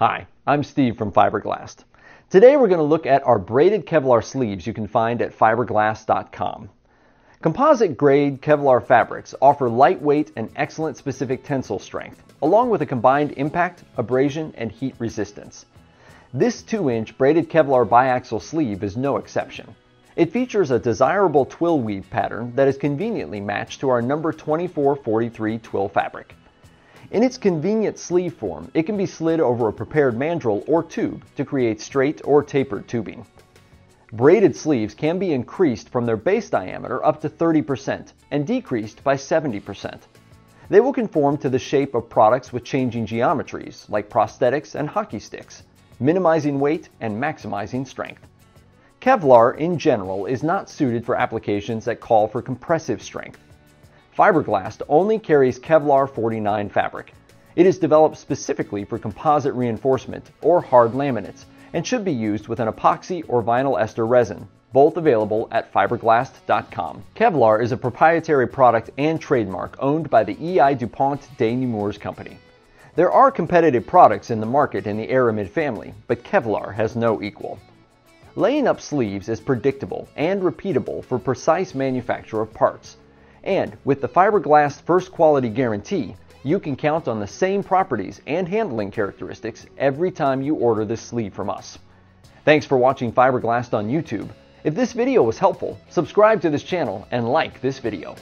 Hi, I'm Steve from Fibre Glast. Today we're going to look at our braided Kevlar sleeves you can find at fiberglast.com. Composite grade Kevlar fabrics offer lightweight and excellent specific tensile strength, along with a combined impact, abrasion, and heat resistance. This 2-inch braided Kevlar biaxial sleeve is no exception. It features a desirable twill weave pattern that is conveniently matched to our number 2443 twill fabric. In its convenient sleeve form, it can be slid over a prepared mandrel or tube to create straight or tapered tubing. Braided sleeves can be increased from their base diameter up to 30% and decreased by 70%. They will conform to the shape of products with changing geometries, like prosthetics and hockey sticks, minimizing weight and maximizing strength. Kevlar, in general, is not suited for applications that call for compressive strength. Fibre Glast only carries Kevlar 49 fabric. It is developed specifically for composite reinforcement or hard laminates and should be used with an epoxy or vinyl ester resin, both available at fiberglast.com. Kevlar is a proprietary product and trademark owned by the EI DuPont de Nemours Company. There are competitive products in the market in the Aramid family, but Kevlar has no equal. Laying up sleeves is predictable and repeatable for precise manufacture of parts. And with the Fibre Glast First Quality Guarantee, you can count on the same properties and handling characteristics every time you order this sleeve from us. Thanks for watching Fibre Glast on YouTube. If this video was helpful, subscribe to this channel and like this video.